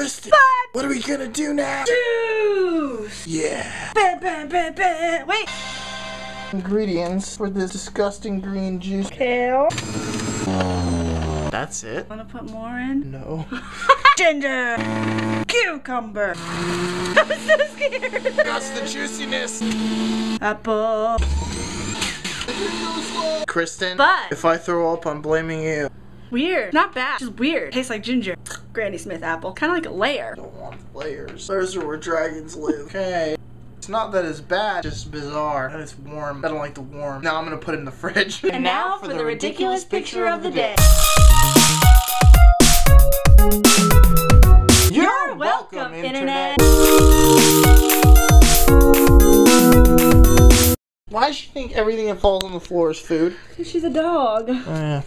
Kristen, what are we gonna do now? Juice! Yeah. Bam, bam, bam, bam. Wait. Ingredients for this disgusting green juice. Kale. That's it? Wanna put more in? No. Ginger. Cucumber. I'm so scared. That's the juiciness. Apple. Kristen, But- if I throw up, I'm blaming you. Weird. Not bad. Just weird. Tastes like ginger. Granny Smith apple. Kind of like a layer. don't want layers. Those are where dragons live. Okay. It's not that it's bad, just bizarre. And it's warm. I don't like the warm. Now I'm gonna put it in the fridge. And now for the ridiculous picture of the day. You're welcome, Internet. Why does she think everything that falls on the floor is food? Because She's a dog. Oh, yeah.